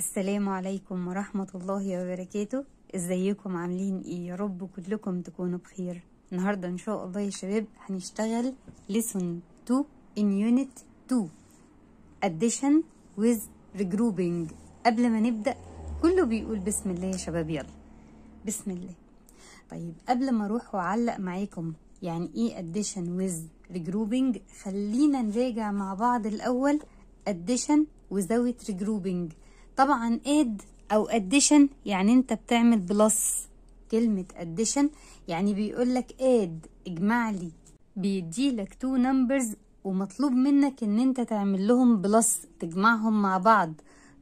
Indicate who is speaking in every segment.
Speaker 1: السلام عليكم ورحمة الله وبركاته. إزيكم؟ عاملين إيه؟ يا رب كلكم تكونوا بخير. النهاردة إن شاء الله يا شباب هنشتغل lesson 2 in unit 2 addition with regrouping. قبل ما نبدأ كله بيقول بسم الله يا شباب يلا. بسم الله. طيب قبل ما أروح وأعلق معاكم يعني إيه addition with regrouping خلينا نراجع مع بعض الأول addition without regrouping. طبعا add أو addition يعني أنت بتعمل plus كلمة addition يعني بيقولك add اجمع لي. بيديلك two numbers ومطلوب منك إن أنت تعمل لهم plus تجمعهم مع بعض.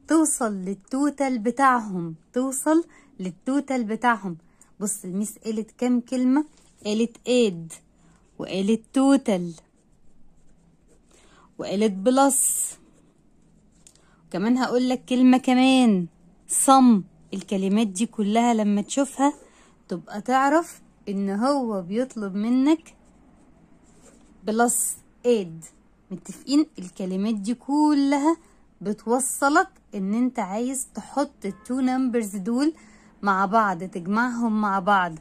Speaker 1: توصل لل total بتاعهم توصل لل total بتاعهم. بص الميس قالت كام كلمة؟ قالت add وقالت total وقالت plus كمان هقول لك كلمة كمان. ضم الكلمات دي كلها لما تشوفها تبقى تعرف إن هو بيطلب منك plus add متفقين؟ الكلمات دي كلها بتوصلك إن أنت عايز تحط ال two numbers دول مع بعض تجمعهم مع بعض.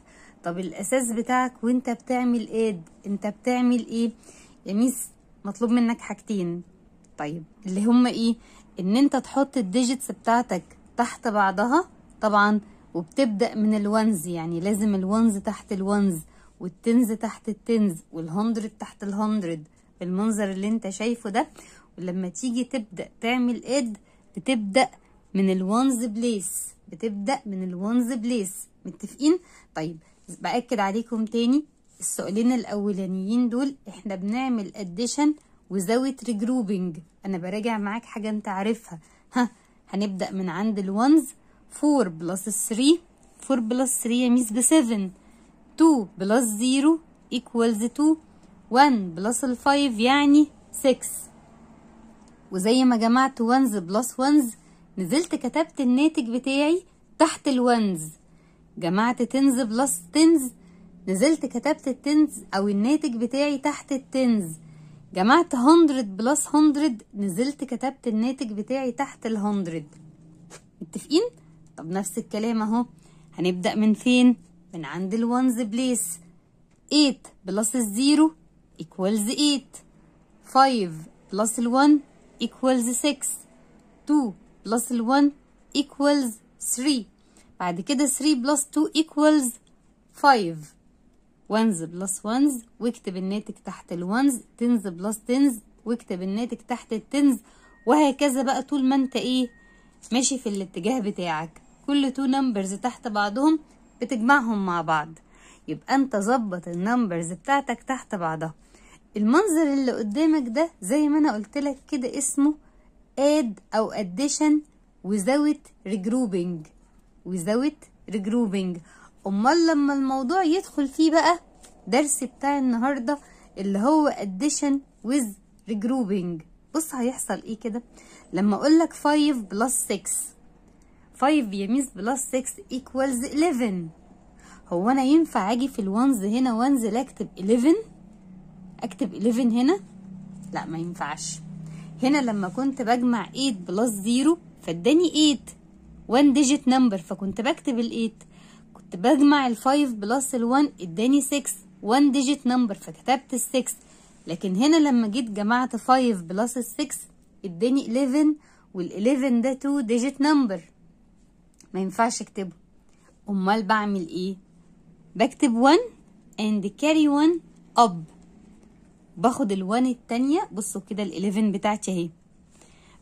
Speaker 1: طب الأساس بتاعك وأنت بتعمل add أنت بتعمل إيه؟ يا ميس مطلوب منك حاجتين. طيب اللي هما إيه؟ إن أنت تحط ال digits بتاعتك تحت بعضها طبعا وبتبدأ من ال ones يعني لازم ال ones تحت ال ones وال tens تحت ال tens وال hundred تحت ال hundred بالمنظر اللي أنت شايفه ده ولما تيجي تبدأ تعمل add بتبدأ من ال ones place بتبدأ من ال ones place متفقين؟ طيب بأكد عليكم تاني السؤالين الأولانيين دول إحنا بنعمل addition without regrouping أنا براجع معاك حاجة أنت عارفها. ها هنبدأ من عند ال ones 4 plus 3 4 plus 3 يا ميس ب 7 2 plus 0 equals 2 1 plus ال 5 يعني 6 وزي ما جمعت ones plus ones نزلت كتبت الناتج بتاعي تحت ال ones جمعت tens plus tens نزلت كتبت ال tens أو الناتج بتاعي تحت ال tens جمعت 100 plus 100 نزلت كتبت الناتج بتاعي تحت ال 100 متفقين؟ طب نفس الكلام اهو. هنبدأ من فين؟ من عند ال ones place 8 plus ال zero equals 8 5 plus ال1 equals 6 2 plus ال1 equals 3 بعد كده 3 plus 2 equals 5 ones plus ones واكتب الناتج تحت ال ones tens plus tens واكتب الناتج تحت ال tens وهكذا بقى طول ما انت إيه ماشي في الاتجاه بتاعك. كل two numbers تحت بعضهم بتجمعهم مع بعض. يبقى انت ظبط ال numbers بتاعتك تحت بعضها. المنظر اللي قدامك ده زي ما أنا قلت لك كده اسمه add أو addition without regrouping. Without regrouping. أمال لما الموضوع يدخل فيه بقى درس بتاع النهارده اللي هو addition with regrouping. بص هيحصل إيه كده؟ لما أقول لك 5 plus 6 5 يا ميس plus 6 equals 11 هو أنا ينفع أجي في ال ones هنا وانزل أكتب 11 أكتب 11 هنا؟ لا ما ينفعش. هنا لما كنت بجمع 8 plus 0 فاداني 8 1 digit number فكنت بكتب ال 8 كنت بجمع ال 5 plus ال 1 اداني 6 1 digit number فكتبت ال 6 لكن هنا لما جيت جمعت 5 plus ال 6 اداني 11 وال 11 ده 2 digit number ما ينفعش اكتبه. أمال بعمل إيه؟ بكتب 1 and carry 1 up. باخد ال 1 التانية. بصوا كده ال 11 بتاعتي أهي.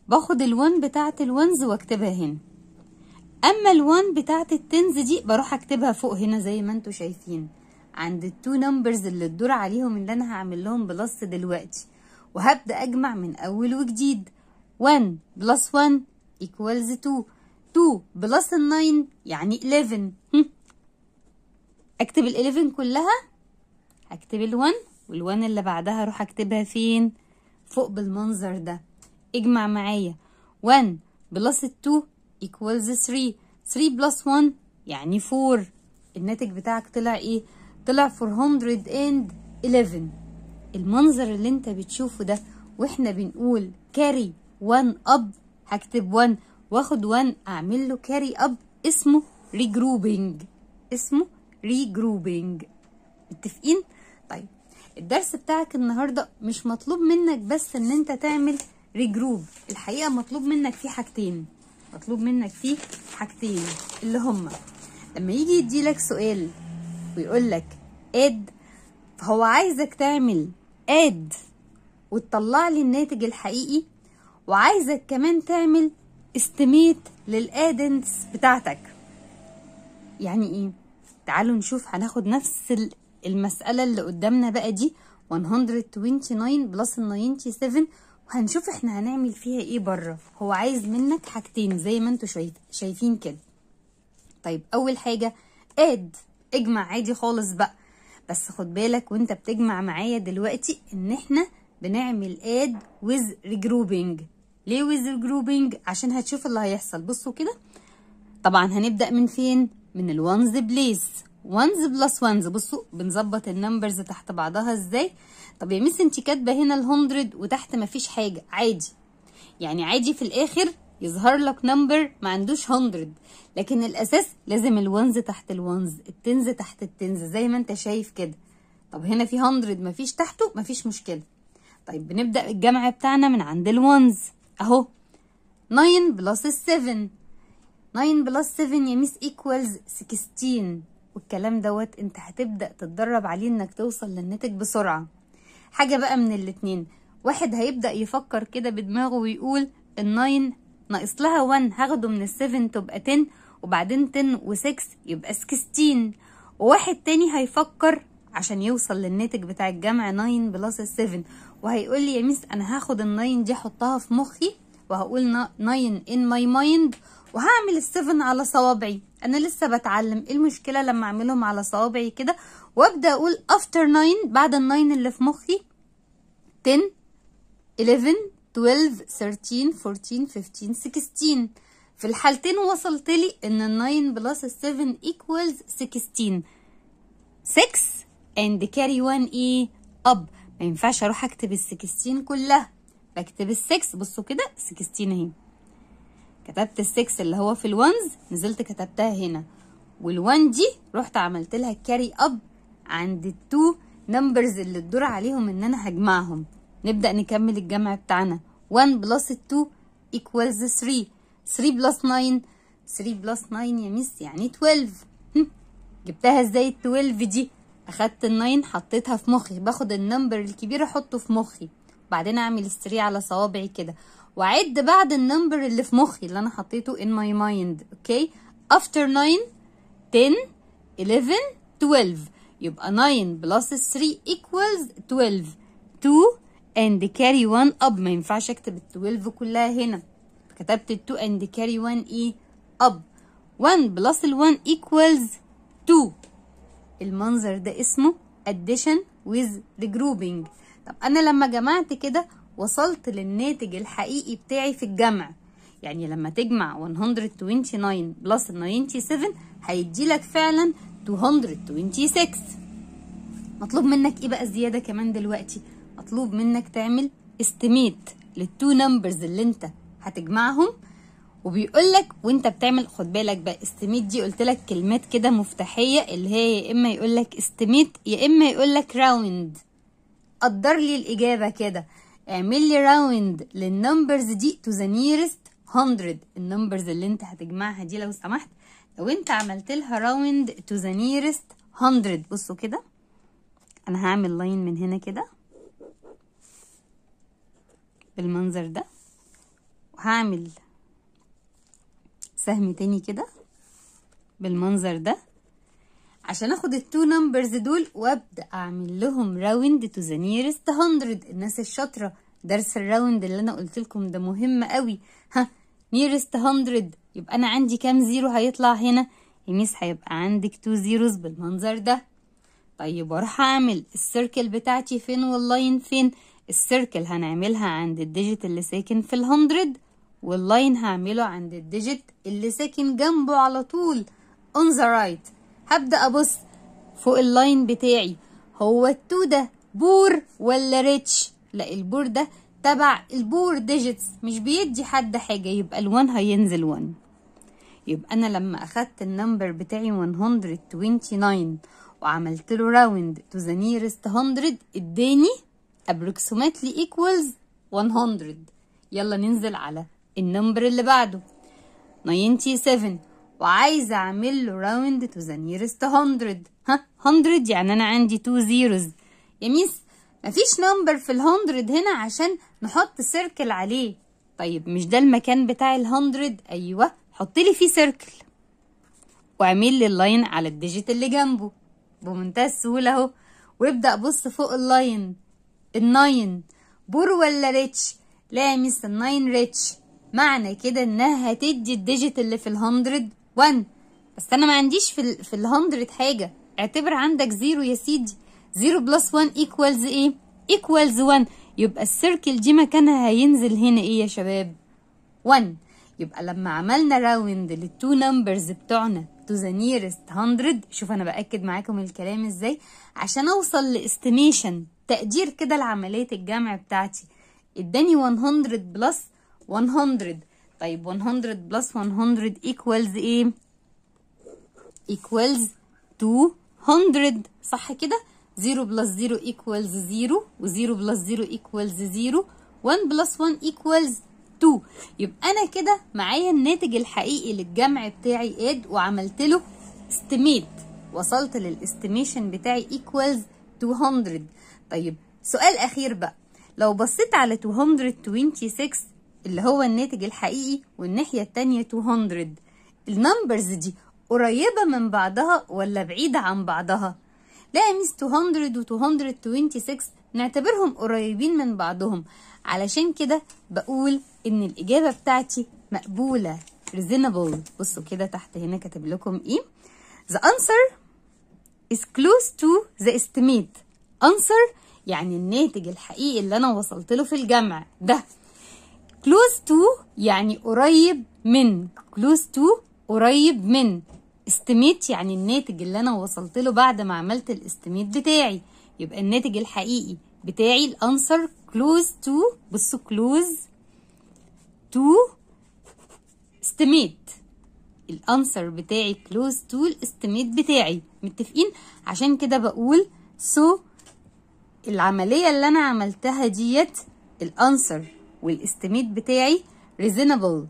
Speaker 1: باخد ال 1 بتاعت ال ones وأكتبها هنا. أما ال1 بتاعت ال tens دي بروح أكتبها فوق هنا زي ما أنتوا شايفين. عند ال two numbers اللي الدور عليهم اللي أنا هعمل لهم plus دلوقتي. وهبدأ أجمع من أول وجديد. 1 plus 1 equals 2 2 plus ال 9 يعني 11 أكتب ال 11 كلها. هكتب ال 1 وال 1 اللي بعدها أروح أكتبها فين؟ فوق بالمنظر ده. اجمع معايا. 1 plus ال 2 equals 3 3 plus 1 يعني 4 الناتج بتاعك طلع إيه؟ طلع 411 المنظر اللي انت بتشوفه ده وإحنا بنقول carry 1 up هكتب 1 واخد 1 اعمل له carry up اسمه regrouping اسمه regrouping متفقين؟ طيب الدرس بتاعك النهارده مش مطلوب منك بس إن أنت تعمل regroup الحقيقة مطلوب منك فيه حاجتين. مطلوب منك فيه حاجتين اللي هما لما يجي يديلك سؤال ويقول لك اد فهو عايزك تعمل اد وتطلع لي الناتج الحقيقي وعايزك كمان تعمل استميت للادنس بتاعتك. يعني إيه؟ تعالوا نشوف هناخد نفس المسألة اللي قدامنا بقى دي 129 بلس ال 97 وهنشوف إحنا هنعمل فيها إيه بره. هو عايز منك حاجتين زي ما أنتوا شايف شايفين كده. طيب أول حاجة add. اجمع عادي خالص بقى. بس خد بالك وانت بتجمع معايا دلوقتي ان إحنا بنعمل add with regrouping ليه with regrouping عشان هتشوف اللي هيحصل. بصوا كده. طبعا هنبدأ من فين؟ من ال ones place ones plus ones بصوا بنظبط ال numbers تحت بعضها إزاي؟ طب يا ميس انت كاتبة هنا ال100 وتحت مفيش حاجة. عادي. يعني عادي في الآخر يظهر لك number ما عندوش 100 لكن الأساس لازم ال ones تحت ال ones ال tens تحت ال tens زي ما انت شايف كده. طب هنا في 100 مفيش تحته مفيش مشكلة. طيب بنبدأ الجمع بتاعنا من عند ال ones أهو. 9 plus 7 9 plus 7 يا ميس equals 16 والكلام دوت انت هتبدأ تتدرب عليه انك توصل للناتج بسرعة. حاجة بقى من الاتنين. واحد هيبدأ يفكر كده بدماغه ويقول ال9 ناقص لها 1 هاخده من ال7 تبقى 10 وبعدين 10 و6 يبقى 16 وواحد تاني هيفكر عشان يوصل للناتج بتاع الجمع 9 plus 7 وهيقول لي يا ميس أنا هاخد ال9 دي أحطها في مخي وهقول 9 in my mind وهعمل ال seven على صوابعي. أنا لسه بتعلم. إيه المشكلة لما أعملهم على صوابعي كده؟ وأبدأ أقول after 9 بعد ال9 اللي في مخي 10 11 12 13 14 15 16 في الحالتين وصلت لي إن ال 9 plus ال 7 equals 16 6 and carry 1 إيه up. ما ينفعش أروح أكتب ال 16 كلها. بكتب ال 6 بصوا كده 16 أهي. كتبت السكس اللي هو في ال ones نزلت كتبتها هنا. وال one دي رحت عملت لها carry up عند ال two numbers اللي الدور عليهم إن أنا هجمعهم. نبدأ نكمل الجمع بتاعنا. 1 plus 2 equals 3 3 plus 9 3 plus 9 يا ميس يعني 12 جبتها إزاي ال 12 دي؟ أخدت ال 9 حطيتها في مخي. باخد ال number الكبير أحطه في مخي. بعدين أعمل ال 3 على صوابعي كده. وعد بعد ال number اللي في مخي اللي أنا حطيته in my mind okay after 9 10 11 12 يبقى 9 plus 3 equals 12 2 and carry 1 up. ما ينفعش أكتب ال 12 كلها هنا. كتبت ال 2 and carry 1 إيه up. 1 plus ال 1 equals 2 المنظر ده اسمه addition with regrouping طب أنا لما جمعت كده وصلت للناتج الحقيقي بتاعي في الجمع يعني لما تجمع 129 plus 97 هيديلك فعلا 226 مطلوب منك إيه بقى زيادة كمان دلوقتي؟ مطلوب منك تعمل estimate لل two numbers اللي أنت هتجمعهم وبيقول لك وأنت بتعمل خد بالك بقى estimate دي قلت لك كلمات كده مفتاحية اللي هي يا إما يقول لك estimate يا إما يقول لك round قدر لي الإجابة كده. اعمل لي round لل numbers دي to the nearest 100 ال numbers اللي انت هتجمعها دي لو سمحت لو انت عملت لها round to the nearest 100 بصوا كده. أنا هعمل line من هنا كده بالمنظر ده. وهعمل سهم تاني كده بالمنظر ده. عشان آخد ال two numbers دول وأبدأ أعمل لهم round to the nearest 100 الناس الشاطرة درس ال round اللي أنا قلت لكم ده مهم قوي. ها nearest 100 يبقى أنا عندي كام zero هيطلع هنا؟ يا ميس هيبقى عندك two zeros بالمنظر ده. طيب وأروح أعمل ال circle بتاعتي فين؟ وال line فين؟ ال circle هنعملها عند ال digit اللي ساكن في ال hundred وال line هعمله عند ال digit اللي ساكن جنبه على طول. on the right. هبدأ أبص فوق ال line بتاعي. هو ال two ده poor ولا rich؟ لا ال poor ده تبع ال poor digits مش بيدي حد حاجة يبقى ال1 هينزل 1 يبقى أنا لما أخدت ال number بتاعي 129 وعملت له round to the nearest 100 اداني approximately equals 100 يلا ننزل على ال number اللي بعده. 97 وعايزه أعمل له round to the nearest 100 ها 100 يعني أنا عندي 2 zeros يا ميس مفيش number في ال100 هنا عشان نحط circle عليه. طيب مش ده المكان بتاع ال100 أيوه حط لي فيه circle واعمل لي ال line على ال digit اللي جنبه. بمنتهى السهولة أهو. وابدأ بص فوق ال line ال nine. poor ولا rich؟ لا يا ميس ال nine rich. معنى كده إنها هتدي ال digit اللي في ال hundred 1 بس أنا ما عنديش في ال في ال hundred حاجة. اعتبر عندك zero يا سيدي. zero plus 1 equals إيه equals 1 يبقى ال circle دي مكانها هينزل هنا إيه يا شباب؟ 1 يبقى لما عملنا round لل two numbers بتوعنا to the nearest 100 شوف أنا بأكد معاكم الكلام إزاي. عشان أوصل ل estimation تقدير كده لعملية الجمع بتاعتي. اداني 100 plus 100 طيب 100 plus 100 equals إيه equals 200 صح كده؟ 0 plus 0 equals 0 و0 plus 0 equals 0 1 plus 1 equals 2 يبقى أنا كده معايا الناتج الحقيقي للجمع بتاعي add وعملت له estimate وصلت لل estimation بتاعي equals 200 طيب سؤال أخير بقى. لو بصيت على 226 اللي هو الناتج الحقيقي والناحية التانية 200 ال numbers دي قريبة من بعضها ولا بعيدة عن بعضها؟ لا يا ميس 200 و 226 نعتبرهم قريبين من بعضهم. علشان كده بقول إن الإجابة بتاعتي مقبولة. Reasonable. بصوا كده تحت هنا كاتب لكم إيه. The answer is close to the estimate. Answer يعني الناتج الحقيقي اللي أنا وصلت له في الجمع. ده. Close to يعني قريب من. close to قريب من. estimate يعني الناتج اللي أنا وصلت له بعد ما عملت الاستيميت بتاعي. يبقى الناتج الحقيقي بتاعي الانسر close to بصوا close to estimate ال answer بتاعي close to ال estimate بتاعي. متفقين؟ عشان كده بقول so العملية اللي أنا عملتها ديت ال answer وال estimate بتاعي reasonable.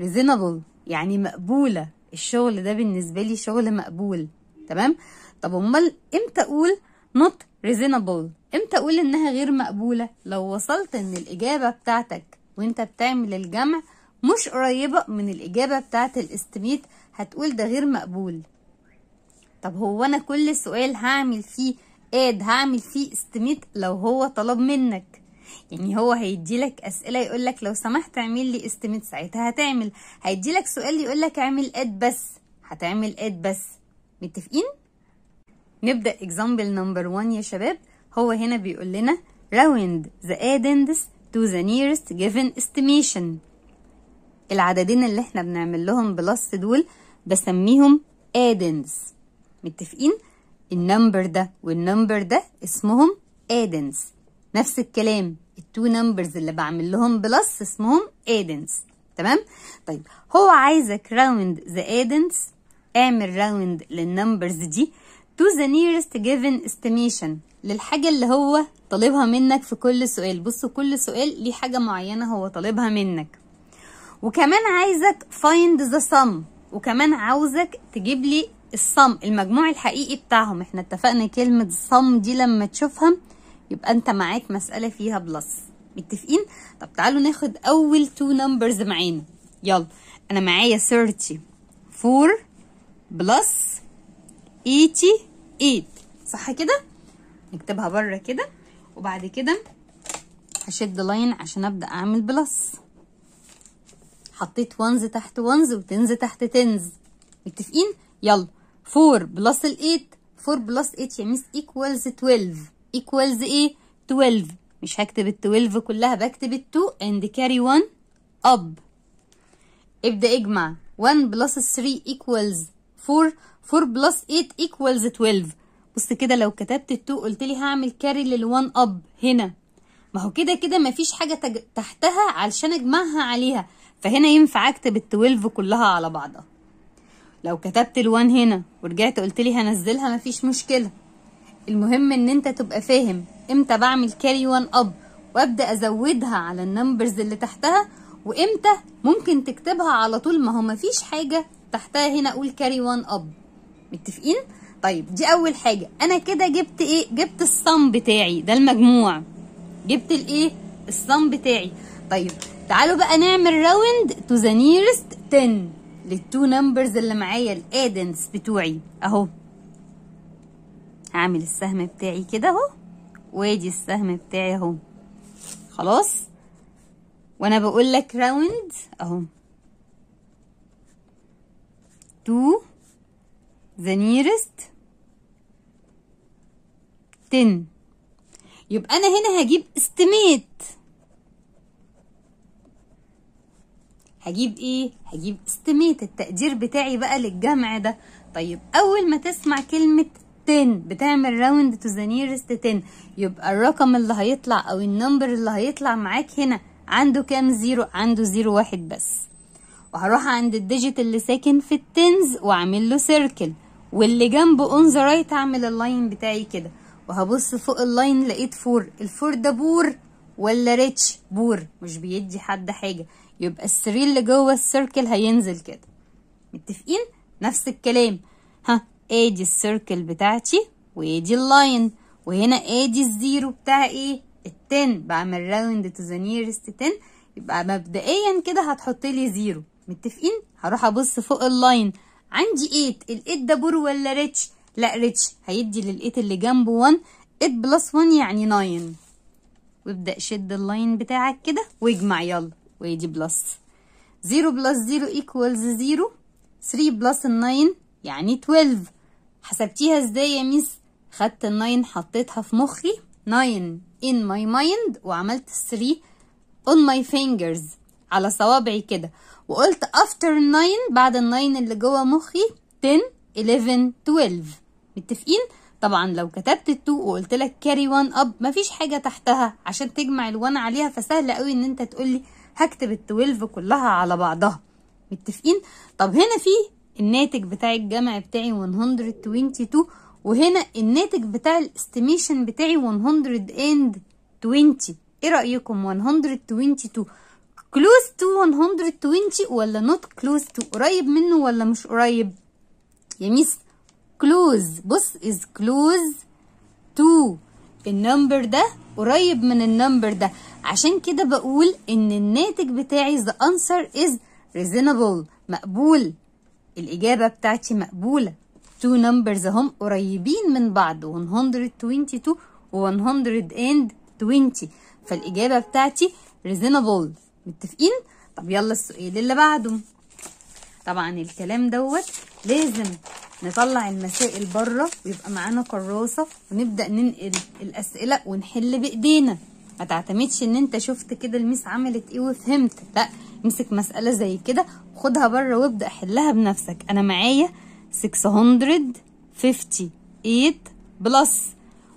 Speaker 1: reasonable يعني مقبولة. الشغل ده بالنسبة لي شغل مقبول. تمام؟ طب أمال إمتى أقول not reasonable إمتى أقول إنها غير مقبولة؟ لو وصلت إن الإجابة بتاعتك وإنت بتعمل الجمع مش قريبة من الإجابة بتاعت ال estimate هتقول ده غير مقبول. طب هو أنا كل سؤال هعمل فيه add هعمل فيه estimate لو هو طلب منك. يعني هو هيديلك أسئلة يقولك لو سمحت اعمل لي estimate ساعتها. هتعمل. هيديلك سؤال يقولك اعمل add بس. هتعمل add بس. متفقين؟ نبدأ example number 1 يا شباب. هو هنا بيقول لنا round the addends to the nearest given estimation. العددين اللي إحنا بنعمل لهم plus دول بسميهم addends. متفقين؟ ال number ده وال number ده اسمهم addends نفس الكلام. ال two numbers اللي بعمل لهم plus اسمهم addends تمام؟ طيب هو عايزك round the addends اعمل round لل numbers دي to the nearest given estimation للحاجة اللي هو طالبها منك في كل سؤال. بصوا كل سؤال ليه حاجة معينة هو طالبها منك. وكمان عايزك find the sum. وكمان عاوزك تجيب لي ال sum المجموع الحقيقي بتاعهم. إحنا اتفقنا كلمة sum دي لما تشوفها يبقى انت معاك مسألة فيها plus. متفقين؟ طب تعالوا ناخد أول two numbers معانا. يلا. أنا معايا 34 plus 88 صح كده؟ نكتبها بره كده. وبعد كده هشد line عشان أبدأ أعمل plus. حطيت ones تحت ones و tens تحت tens متفقين؟ يلا. 4 plus ال 8 4 plus 8 يا ميس equals 12 equals إيه؟ 12 مش هكتب ال 12 كلها بكتب ال 2 and carry 1 up. ابدأ اجمع. 1 plus 3 equals 4 4 plus 8 equals 12 بص كده لو كتبت ال 2 قلت لي هعمل carry لل 1 up هنا. ما هو كده كده مفيش حاجة تج... تحتها علشان اجمعها عليها. فهنا ينفع اكتب ال12 كلها على بعضها. لو كتبت ال1 هنا ورجعت قلت لي هنزلها مفيش مشكلة. المهم إن أنت تبقى فاهم إمتى بعمل carry 1 up وأبدأ أزودها على ال numbers اللي تحتها وإمتى ممكن تكتبها على طول. ما هو مفيش حاجة تحتها هنا أقول carry 1 up متفقين؟ طيب دي أول حاجة. أنا كده جبت إيه؟ جبت ال sum بتاعي ده المجموع. جبت الإيه؟ ال sum بتاعي. طيب تعالوا بقى نعمل round to the nearest 10 لل two numbers اللي معايا ال addends بتوعي. أهو. هعمل السهم بتاعي كده اهو وادي السهم بتاعي اهو. خلاص؟ وأنا بقول لك round اهو. to the nearest 10 يبقى أنا هنا هجيب estimate هجيب إيه؟ هجيب estimate التقدير بتاعي بقى للجمع ده. طيب اول ما تسمع كلمة 10 بتعمل round to the nearest 10 يبقى الرقم اللي هيطلع أو ال number اللي هيطلع معاك هنا عنده كام؟ zero. عنده zero واحد بس. وهروح عند ال digit اللي ساكن في ال tens وأعمل له circle واللي جنبه on the right أعمل ال line بتاعي كده. وهبص فوق ال line لقيت four ال four ده poor ولا rich poor. مش بيدي حد حاجة. يبقى ال three اللي جوه ال circle هينزل كده. متفقين؟ نفس الكلام. ها؟ ادي ال circle بتاعتي وادي ال line وهنا ادي ال zero بتاع إيه ال ten بعمل round to the nearest 10 يبقى مبدئيا كده هتحط لي zero متفقين؟ هروح أبص فوق ال line عندي 8 ال8 ده poor ولا rich لا rich هيدي لل8 اللي جنبه 1 8 plus 1 يعني 9 وابدأ شد ال line بتاعك كده. واجمع يلا. وادي plus 0 plus 0 equals 0 3 plus 9 يعني 12 حسبتيها إزاي يا ميس؟ خدت ال 9 حطيتها في مخي. 9 in my mind وعملت 3 on my fingers على صوابعي كده. وقلت after 9 بعد ال 9 اللي جوه مخي 10 11 12 متفقين؟ طبعا لو كتبت ال 2 وقلت لك carry 1 up مفيش حاجة تحتها. عشان تجمع ال 1 عليها فسهل قوي إن أنت تقولي هكتب ال 12 كلها على بعضها. متفقين؟ طب هنا في الناتج بتاع الجمع بتاعي 122 وهنا الناتج بتاع ال estimation بتاعي 120 إيه رأيكم 122 close to 120 ولا not close to قريب منه ولا مش قريب؟ يا ميس close بص is close to ال number ده قريب من النمبر ده. عشان كده بقول إن الناتج بتاعي the answer is reasonable مقبول. الإجابة بتاعتي مقبولة. Two numbers هم قريبين من بعض. 122 و 120 فالإجابة بتاعتي reasonable. متفقين؟ طب يلا السؤال اللي بعده. طبعا الكلام دوت لازم نطلع المسائل بره ويبقى معانا كراسة ونبدأ ننقل الأسئلة ونحل بإيدينا. ما تعتمدش ان انت شفت كده الميس عملت إيه وفهمت. لا امسك مسألة زي كده خدها بره وابدأ حلها بنفسك. أنا معايا 658 plus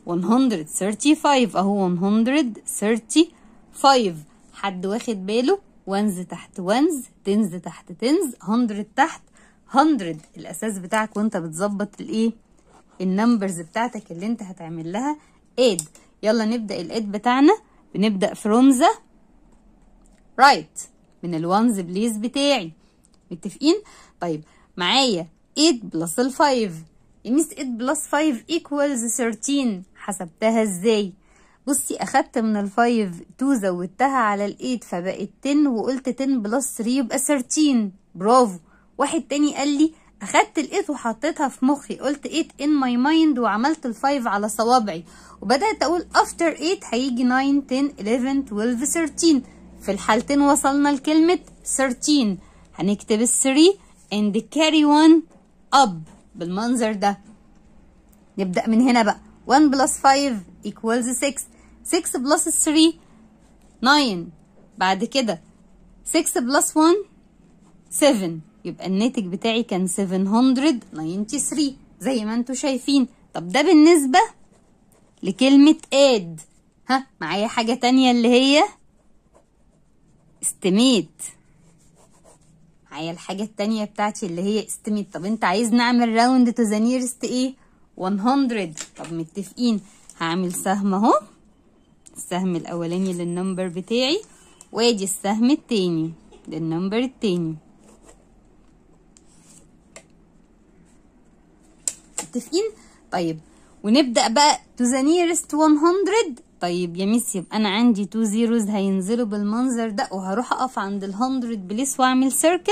Speaker 1: 135 أهو 135 حد واخد باله؟ ones تحت ones tens تحت tens 100 تحت 100 الأساس بتاعك وانت بتظبط الايه؟ ال numbers بتاعتك اللي انت هتعمل لها add يلا نبدأ ال add بتاعنا. بنبدأ from the right من ال ones place بتاعي. متفقين؟ طيب معايا 8 plus ال 5 يا miss 8 plus 5 equals 13 حسبتها إزاي؟ بصي أخدت من ال 5 2 زودتها على ال 8 فبقت 10 وقلت 10 plus 3 يبقى 13 برافو. واحد تاني قال لي أخدت ال 8 وحطيتها في مخي قلت 8 in my mind وعملت ال 5 على صوابعي. وبدأت أقول after 8 هيجي 9 10 11 12 13 في الحالتين وصلنا لكلمة 13 هنكتب ال 3 and carry 1 up بالمنظر ده. نبدأ من هنا بقى. 1 plus 5 equals 6 6 plus 3 9 بعد كده 6 plus 1 7 يبقى الناتج بتاعي كان 793 زي ما أنتوا شايفين. طب ده بالنسبة لكلمة add. ها معايا حاجة تانية اللي هي estimate معايا الحاجة التانية بتاعتي اللي هي estimate طب انت عايز نعمل round to the nearest إيه 100 طب متفقين. هعمل سهم اهو. السهم الأولاني لل number بتاعي. وادي السهم التاني لل number التاني. متفقين طيب. ونبدأ بقى. To the nearest 100 طيب يا miss يبقى أنا عندي two zeros هينزلوا بالمنظر ده وهروح أقف عند ال 100 place وأعمل circle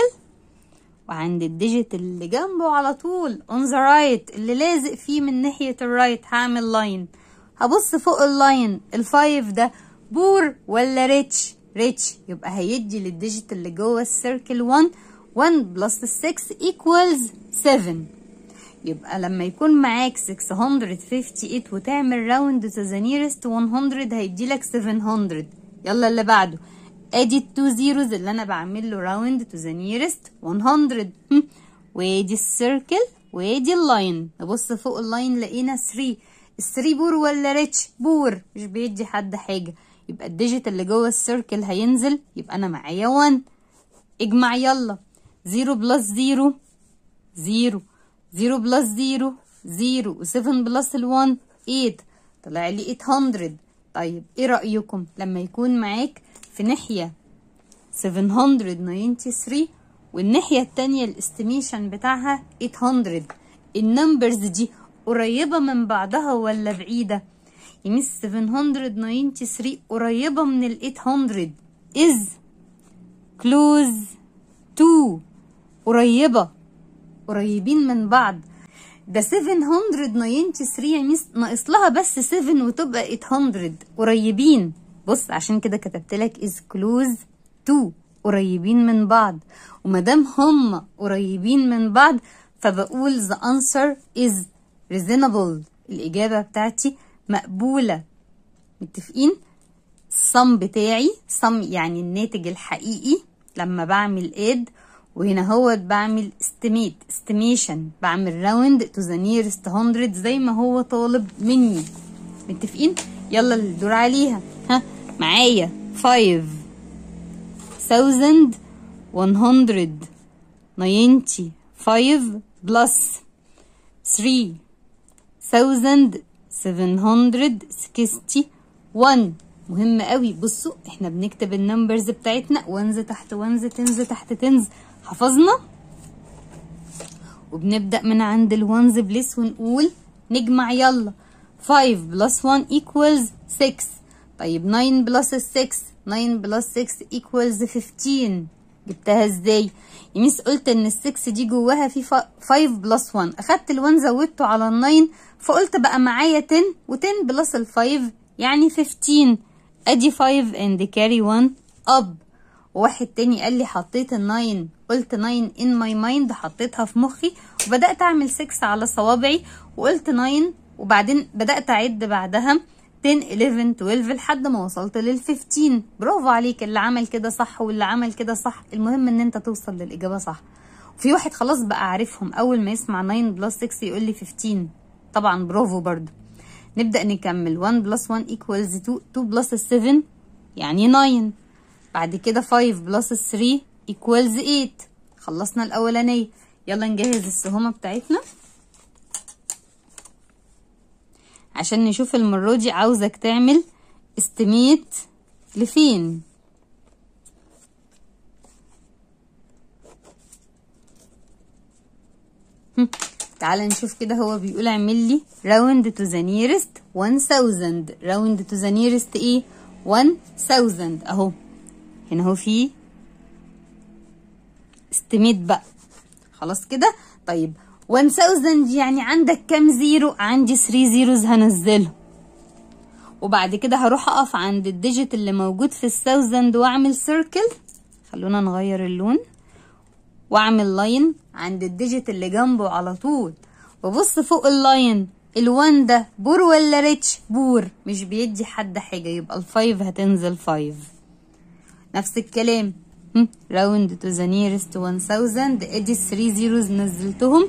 Speaker 1: وعند ال digit اللي جنبه على طول on the right اللي لازق فيه من ناحية ال right هعمل line هبص فوق ال line ال five ده poor ولا rich rich يبقى هيدي لل digit اللي جوه ال circle 1 1 plus 6 equals 7 يبقى لما يكون معاك 658 وتعمل round to the nearest 100 هيديلك 700 يلا اللي بعده. ادي ال two zeros اللي أنا بعمل له round to the nearest 100 هم. وادي ال circle وادي ال line نبص فوق ال line لقينا 3 ال3 poor ولا rich poor. مش بيدي حد حاجة. يبقى ال digit اللي جوه ال circle هينزل. يبقى أنا معايا 1 اجمع يلا. 0 plus 0 0 0 plus 0 0 و7 plus ال 1 8 طلع لي 800 طيب إيه رأيكم لما يكون معاك في ناحية 793 والناحية التانية ال estimation بتاعها 800 ال numbers دي قريبة من بعضها ولا بعيدة؟ يا miss 793 قريبة من ال 800 is close to قريبة. قريبين من بعض. ده 793 يا ميس ناقص لها بس 7 وتبقى 800 قريبين. بص عشان كده كتبت لك is close to قريبين من بعض. ومادام هم قريبين من بعض فبقول the answer is reasonable. الإجابة بتاعتي مقبولة. متفقين؟ الصم بتاعي صم يعني الناتج الحقيقي. لما بعمل add وهنا هو بعمل estimate estimation. بعمل round to the nearest 100 زي ما هو طالب مني. متفقين؟ يلا الدور عليها. ها معايا. 5195 بلس 3761 مهم قوي. بصوا إحنا بنكتب ال numbers بتاعتنا. ones تحت ones tens تحت tens. حفظنا؟ وبنبدأ من عند ال ones place ونقول نجمع يلا. 5 plus 1 equals 6 طيب 9 plus 6 9 plus 6 equals 15 جبتها إزاي؟ يا miss قلت إن ال 6 دي جواها في 5 plus 1 أخدت ال 1 زودته على ال 9 فقلت بقى معايا 10 و10 plus ال 5 يعني 15 أدي 5 and carry 1 up. وواحد تاني قال لي حطيت ال nine قلت 9 in my mind حطيتها في مخي وبدأت أعمل 6 على صوابعي وقلت 9 وبعدين بدأت أعد بعدها 10 11 12 لحد ما وصلت لل 15 برافو عليك اللي عمل كده صح واللي عمل كده صح. المهم إن أنت توصل للإجابة صح. وفي واحد خلاص بقى عارفهم أول ما يسمع 9 plus 6 يقول لي 15 طبعا برافو برضو نبدأ نكمل. 1 plus 1 equals 2 2 plus 7 يعني 9 بعد كده 5 plus 3 equals 8 خلصنا الأولانية. يلا نجهز السهومة بتاعتنا. عشان نشوف المرة دي عاوزك تعمل estimate لفين. تعال نشوف كده هو بيقول اعمل لي round to the nearest 1000 round to the nearest إيه؟ 1000 اهو. هنا هو في estimate بقى. خلاص كده؟ طيب. 1000 يعني عندك كام zero؟ عندي 3 zeros هنزله. وبعد كده هروح أقف عند ال digit اللي موجود في ال thousand وأعمل circle خلونا نغير اللون. وأعمل line عند ال digit اللي جنبه على طول. وبص فوق ال line ال one ده poor ولا rich؟ poor. مش بيدي حد حاجة. يبقى ال five هتنزل five نفس الكلام. round to the nearest 1000 ادي 3 zeros نزلتهم.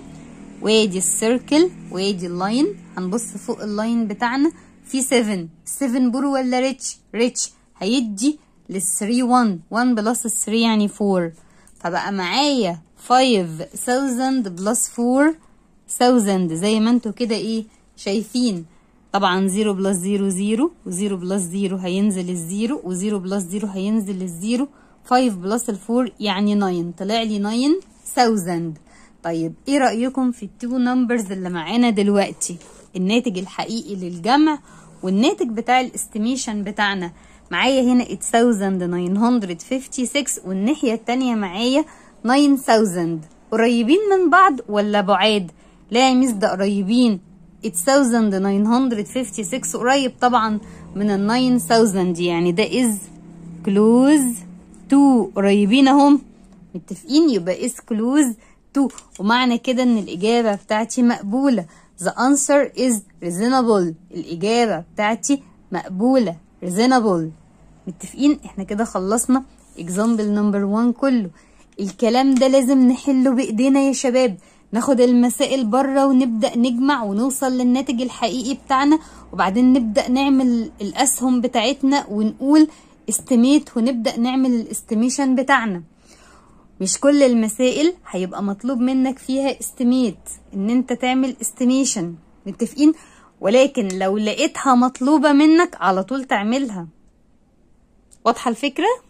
Speaker 1: وادي ال circle وادي ال line. هنبص فوق ال line بتاعنا. في 7 7 poor ولا rich rich هيدي لل 3 1 1 plus 3 يعني 4 فبقى معايا 5000 plus 4000 زي ما أنتوا كده إيه شايفين. طبعا 0 plus 0 0 و0 plus 0 هينزل ال zero و0 plus 0 هينزل ال zero. 5 plus ال four يعني 9 طلع لي 9000 طيب إيه رأيكم في ال two numbers اللي معانا دلوقتي؟ الناتج الحقيقي للجمع والناتج بتاع ال estimation بتاعنا. معايا هنا 8956 والناحية التانية معايا 9000 قريبين من بعض ولا بعاد؟ لا يا miss ده قريبين. 8956 قريب طبعا من ال 9000 دي. يعني ده is close to قريبين اهم. متفقين؟ يبقى is close to. ومعنى كده إن الإجابة بتاعتي مقبولة. The answer is reasonable. الإجابة بتاعتي مقبولة. reasonable. متفقين؟ إحنا كده خلصنا example number 1 كله. الكلام ده لازم نحله بإيدينا يا شباب. ناخد المسائل بره ونبدأ نجمع ونوصل للناتج الحقيقي بتاعنا وبعدين نبدأ نعمل الأسهم بتاعتنا ونقول estimate ونبدأ نعمل ال estimation بتاعنا. مش كل المسائل هيبقى مطلوب منك فيها estimate إن أنت تعمل estimation متفقين؟ ولكن لو لقيتها مطلوبة منك على طول تعملها. واضحة الفكرة؟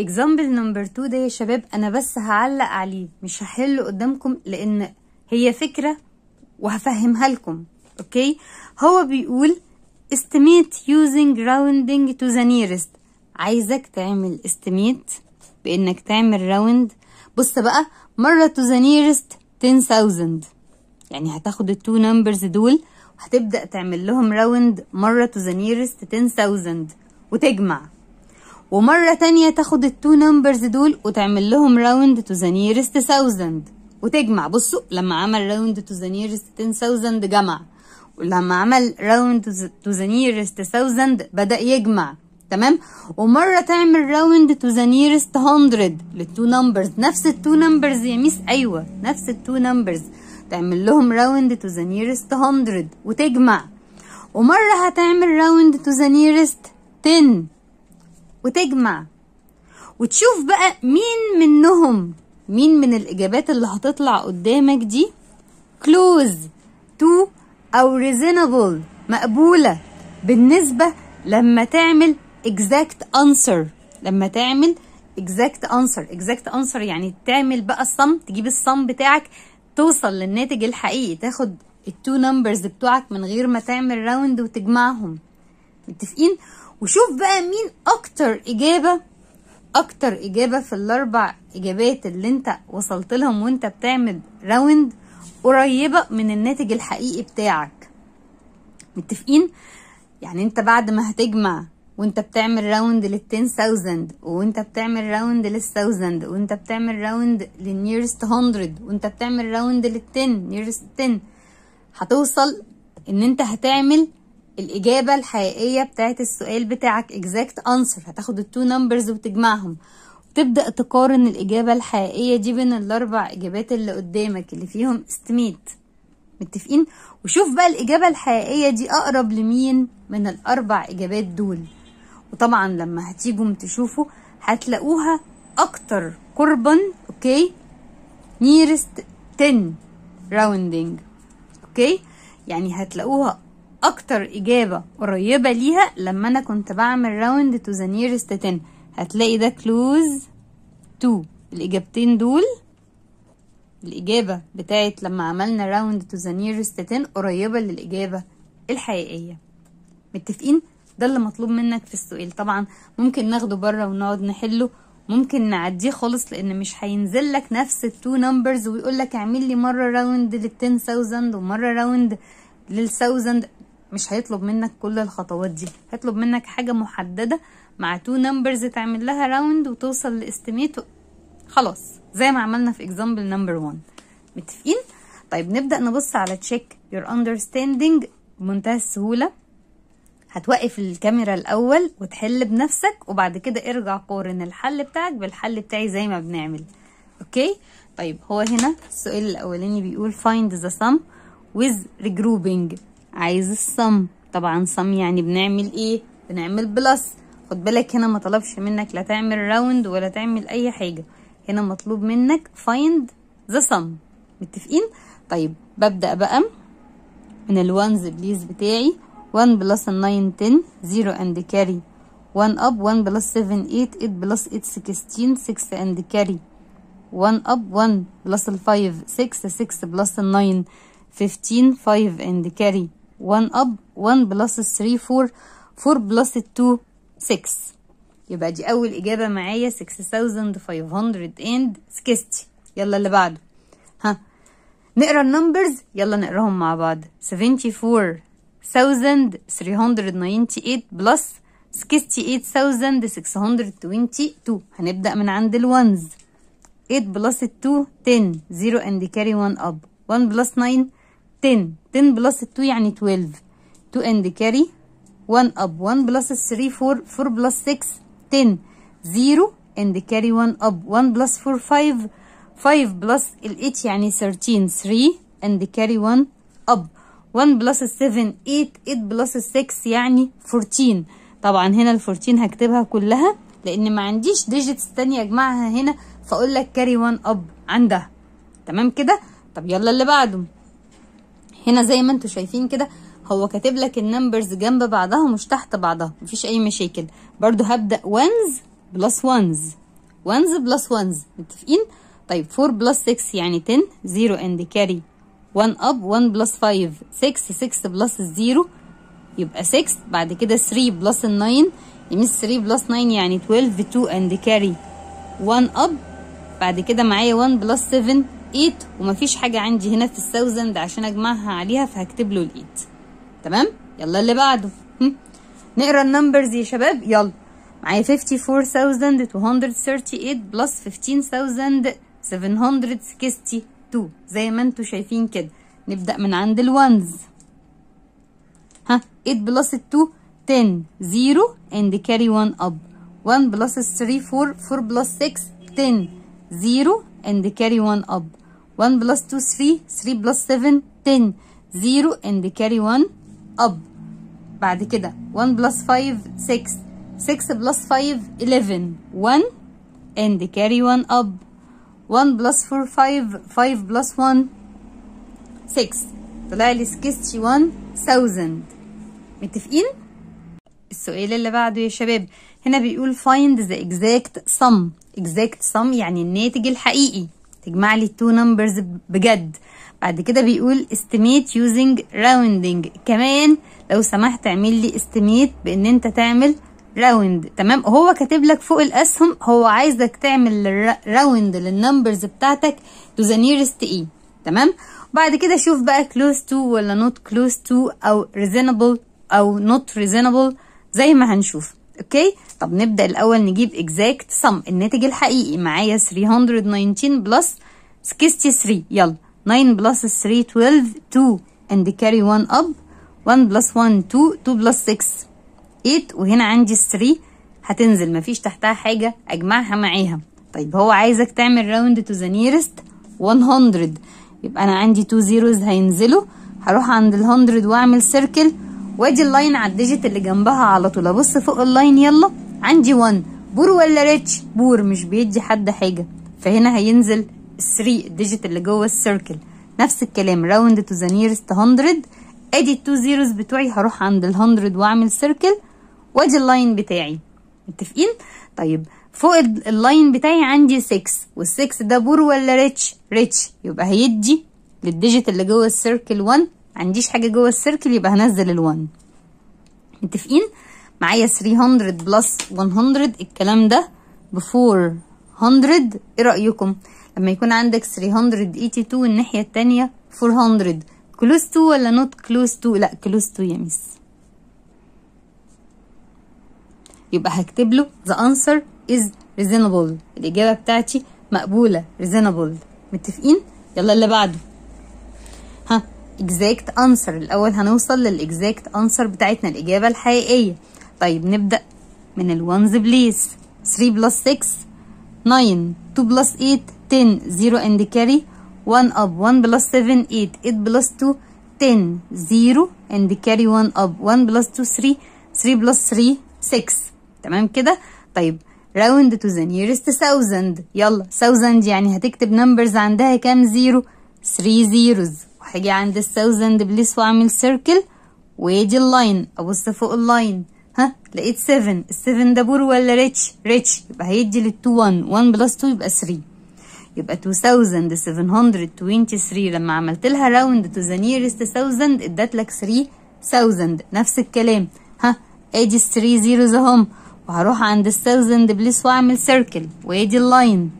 Speaker 1: Example number 2 ده يا شباب أنا بس هعلق عليه مش هحله قدامكم لأن هي فكرة وهفهمها لكم okay؟ هو بيقول estimate using rounding to the nearest. عايزك تعمل estimate بإنك تعمل round بص بقى مرة to the nearest 10000 يعني هتاخد ال two numbers دول وهتبدأ تعمل لهم round مرة to the nearest 10000 وتجمع. ومرة تانية تاخد ال two numbers دول وتعمل لهم round to the nearest 1000 وتجمع بصوا لما عمل round to the nearest 10000 جمع. ولما عمل round to the nearest 1000 بدأ يجمع. تمام؟ ومرة تعمل round to the nearest 100 لل two numbers نفس ال two numbers يا miss؟ أيوه نفس ال two numbers تعمل لهم round to the nearest 100 وتجمع. ومرة هتعمل round to the nearest 10 وتجمع. وتشوف بقى مين منهم مين من الإجابات اللي هتطلع قدامك دي؟ Close to أو reasonable مقبولة. بالنسبة لما تعمل exact answer لما تعمل exact answer. exact answer يعني تعمل بقى ال sum تجيب ال sum بتاعك توصل للناتج الحقيقي تاخد ال two numbers بتوعك من غير ما تعمل round وتجمعهم. متفقين؟ وشوف بقى مين أكتر إجابة أكتر إجابة في الأربع إجابات اللي أنت وصلت لهم وأنت بتعمل round قريبة من الناتج الحقيقي بتاعك. متفقين؟ يعني أنت بعد ما هتجمع وأنت بتعمل round لل 10000 وأنت بتعمل round لل 1000 وأنت بتعمل round لل nearest 100 وأنت بتعمل round لل 10 nearest 10 هتوصل إن أنت هتعمل الإجابة الحقيقية بتاعت السؤال بتاعك exact answer. هتاخد ال two numbers وتجمعهم. وتبدأ تقارن الإجابة الحقيقية دي بين الأربع إجابات اللي قدامك اللي فيهم estimate متفقين؟ وشوف بقى الإجابة الحقيقية دي أقرب لمين من الأربع إجابات دول. وطبعا لما هتيجوا تشوفوا هتلاقوها أكتر قربا okay nearest 10 rounding okay يعني هتلاقوها أكتر إجابة قريبة ليها لما أنا كنت بعمل round to the nearest 10 هتلاقي ده close to الإجابتين دول الإجابة بتاعت لما عملنا round to the nearest 10 قريبة للإجابة الحقيقية. متفقين؟ ده اللي مطلوب منك في السؤال. طبعا ممكن ناخده بره ونقعد نحله. ممكن نعديه خالص لأن مش هينزل لك نفس ال two numbers ويقول لك اعمل لي مرة round لل 10000 ومرة round لل 1000 مش هيطلب منك كل الخطوات دي. هيطلب منك حاجة محددة مع two numbers تعمل لها round وتوصل ل estimate خلاص زي ما عملنا في example number 1 متفقين؟ طيب نبدأ نبص على check your understanding بمنتهى السهولة. هتوقف الكاميرا الأول وتحل بنفسك وبعد كده ارجع قارن الحل بتاعك بالحل بتاعي زي ما بنعمل. okay؟ طيب هو هنا السؤال الأولاني بيقول find the sum with regrouping. عايز ال sum. طبعا sum يعني بنعمل إيه؟ بنعمل plus. خد بالك هنا ما طلبش منك لا تعمل round ولا تعمل أي حاجة. هنا مطلوب منك find the sum. متفقين؟ طيب ببدأ بقى من ال ones place بتاعي. 1 plus 9 10 0 and carry. 1 up 1 plus 7 8 8 plus 8 16 6 and carry. 1 up 1 plus ال 5 6 6 plus ال 9 15 5 and carry. 1 up 1 plus ال 3 4 4 plus ال 2 6 يبقى دي أول إجابة معايا 6560 يلا اللي بعده. ها. نقرأ ال numbers يلا نقراهم مع بعض. 74398 plus 68622 هنبدأ من عند ال ones 8 plus 2 10 0 and carry 1 up. 1 plus 9 10 10 plus 2 يعني 12 2 and carry 1 up 1 plus 3 4 4 plus 6 10 0 and carry 1 up 1 plus 4 5 5 plus ال 8 يعني 13 3 and carry 1 up. 1 plus 7 8 8 plus 6 يعني 14 طبعا هنا ال 14 هكتبها كلها لأن ما عنديش digits تانية اجمعها هنا فأقول لك carry 1 up عندها. تمام كده؟ طب يلا اللي بعده. هنا زي ما أنتوا شايفين كده هو كاتب لك ال numbers جنب بعضها ومش تحت بعضها مفيش أي مشاكل. برضو هبدأ ones plus ones ones plus ones متفقين؟ طيب 4 plus 6 يعني 10 0 and carry 1 up. 1 plus 5 6 6 plus 0 يبقى 6 بعد كده 3 plus 9 يا miss 3 plus 9 يعني 12 2 and carry 1 up. بعد كده معايا 1 plus 7 8 ومفيش حاجة عندي هنا في ال thousand عشان أجمعها عليها فهكتب له ال 8 تمام؟ يلا اللي بعده. نقرأ ال numbers يا شباب. يلا. معايا 54238 plus 15762 زي ما أنتوا شايفين كده. نبدأ من عند ال ones ها؟ 8 plus 2 10 0 and carry 1 up. 1 plus 3 4 4 plus 6 10 0 and carry 1 up. 1 plus 2 3 3 plus 7 10 0 and carry 1 up. بعد كده. 1 plus 5 6 6 plus 5 11 1 and carry 1 up. 1 plus 4 5 5 plus 1 6 طلع لي 61000 متفقين؟ السؤال اللي بعده يا شباب. هنا بيقول find the exact sum. exact sum يعني الناتج الحقيقي. تجمع لي two numbers بجد. بعد كده بيقول estimate using rounding. كمان لو سمحت اعمل لي estimate بان انت تعمل round تمام؟ هو كاتب لك فوق الأسهم هو عايزك تعمل round لل numbers بتاعتك to the nearest إيه تمام؟ وبعد كده شوف بقى close to ولا not close to أو reasonable أو not reasonable. زي ما هنشوف. okay؟ طب نبدأ الأول نجيب exact sum. الناتج الحقيقي. معايا 319 plus 63 يلا. 9 plus 3 12 2 and carry 1 up. 1 plus 1 2 2 plus 6 8 وهنا عندي 3 هتنزل. مفيش تحتها حاجة. أجمعها معاها. طيب هو عايزك تعمل round to the nearest 100 يبقى أنا عندي 2 zeros هينزلوا. هروح عند ال 100 وأعمل circle وادي ال line على ال digit اللي جنبها على طول. أبص فوق ال line يلا عندي 1 poor ولا rich؟ poor مش بيدي حد حاجة. فهنا هينزل 3 ال digit اللي جوه ال circle نفس الكلام round to the nearest 100 أدي ال two zeros بتوعي هروح عند ال 100 وأعمل circle وادي ال line بتاعي. متفقين؟ طيب فوق ال line بتاعي عندي 6 وال6 ده poor ولا rich؟ rich. يبقى هيدي لل digit اللي جوه ال circle 1 عنديش حاجة جوه ال circle يبقى هنزل ال1 متفقين؟ معايا 300 plus 100 الكلام ده ب 400 إيه رأيكم؟ لما يكون عندك 382 الناحية التانية 400 close to ولا not close to لا close to يا miss يبقى هكتب له the answer is reasonable. الإجابة بتاعتي مقبولة reasonable. متفقين؟ يلا اللي بعده. Exact answer. الأول هنوصل لل exact answer بتاعتنا الإجابة الحقيقية. طيب نبدأ من ال ones place 3 plus 6 9 2 plus 8 10 0 and carry 1 up. 1 plus 7 8 8 plus 2 10 0 and carry 1 up. 1 plus 2 3 3 plus 3 6 تمام كده؟ طيب round to the nearest thousand. يلا thousand يعني هتكتب numbers عندها كام؟ zero 3 zeros. وهاجي عند ال thousand place واعمل circle وادي ال line. أبص فوق ال line. ها لقيت 7 ال7 ده poor ولا rich rich يبقى هيدي لل2 1 1 plus 2 يبقى 3 يبقى 2723 لما عملت لها round to the nearest 1000 ادت لك 3000 نفس الكلام. ها ادي ال 3 zeros اهم وهروح عند ال 1000 place واعمل circle وادي ال line.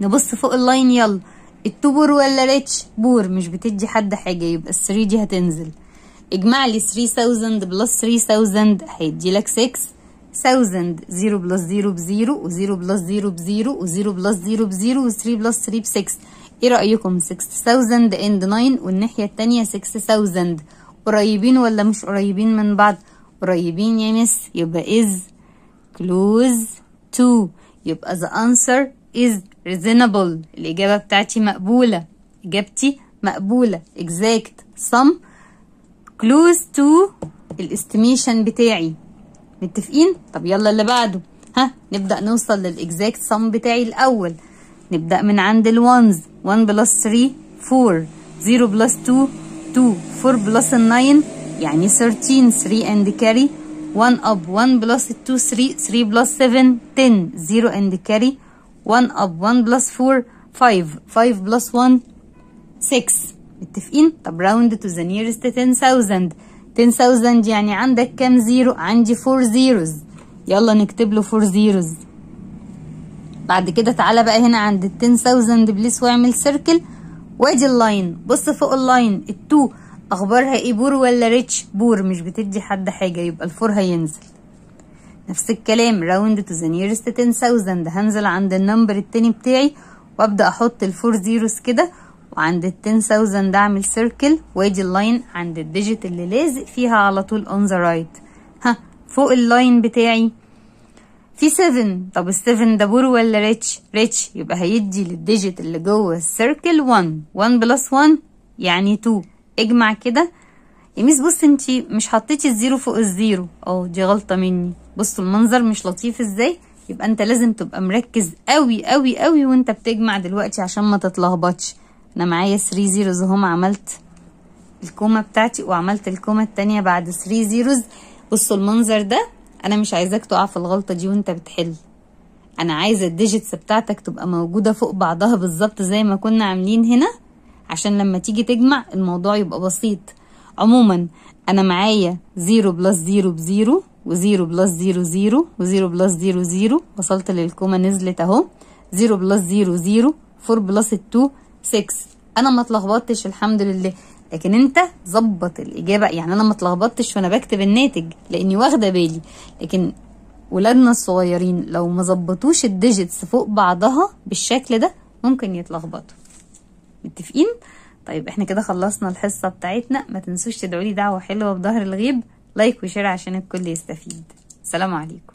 Speaker 1: نبص فوق ال line يلا. ال two poor ولا rich poor مش بتدي حد حاجة يبقى ال 3 دي هتنزل. اجمع لي 3000 plus 3000 هيدي لك 6 1000 0 plus 0 ب 0 و0 plus 0 ب 0 و0 plus 0 ب 0 و3 plus 3 ب 6 إيه رأيكم؟ 6000 and 9 والناحية التانية 6000 قريبين ولا مش قريبين من بعض؟ قريبين يا miss يبقى is close to. يبقى the answer is reasonable. الإجابة بتاعتي مقبولة. إجابتي مقبولة. Exact. Sum close to ال estimation بتاعي. متفقين؟ طب يلا اللي بعده. ها نبدأ نوصل لل exact sum بتاعي الأول. نبدأ من عند ال ones 1 plus 3 4 0 plus 2 2 4 plus 9 يعني 13 3 and carry. 1 up. 1 plus 2 3 3 plus 7 10 0 and carry. 1 up 1 plus 4 5 5 plus 1 6 متفقين؟ طب round to the nearest 10000 10000 يعني عندك كام zero عندي 4 zeros يلا نكتب له 4 zeros بعد كده تعالى بقى هنا عند ال 10000 place واعمل circle وادي ال line. بص فوق ال line. ال two. أخبارها إيه؟ poor ولا rich poor. مش بتدي حد حاجة. يبقى ال four هينزل. نفس الكلام. round to the nearest 10000 هنزل عند ال number التاني بتاعي وابدأ أحط ال four zeros كده. وعند ال 10000 أعمل circle واجي ال line عند ال digit اللي لازق فيها على طول on the right ها فوق ال line بتاعي. في 7 طب ال 7 ده poor ولا rich؟ rich. يبقى هيدي لل digit اللي جوه ال circle 1 1 plus 1 يعني 2 اجمع كده. يا miss بص انتي مش حطيتي ال zero فوق ال zero. آه دي غلطة مني. بصوا المنظر مش لطيف إزاي؟ يبقى انت لازم تبقى مركز قوي قوي قوي وانت بتجمع دلوقتي عشان ما تتلخبطش. أنا معايا 3 zeros اهم عملت ال comma بتاعتي وعملت ال comma التانية بعد 3 zeros بصوا المنظر ده أنا مش عايزاك تقع في الغلطة دي وانت بتحل. أنا عايزة ال digits بتاعتك تبقى موجودة فوق بعضها بالظبط زي ما كنا عاملين هنا. عشان لما تيجي تجمع الموضوع يبقى بسيط. عموما أنا معايا 0 plus 0 ب zero. و0 plus 0 0 و0 plus 0 0 وصلت لل comma نزلت اهو. 0 plus 0 0 4 plus 2 6 أنا ما اتلخبطتش الحمد لله. لكن انت ظبط الإجابة. يعني أنا ما اتلخبطتش وأنا بكتب الناتج لاني واخدة بالي. لكن ولادنا الصغيرين لو ما ظبطوش ال digits فوق بعضها بالشكل ده ممكن يتلخبطوا. متفقين؟ طيب إحنا كده خلصنا الحصة بتاعتنا. ما تنسوش تدعوا لي دعوة حلوة بظهر الغيب. like و share عشان الكل يستفيد. سلام عليكم.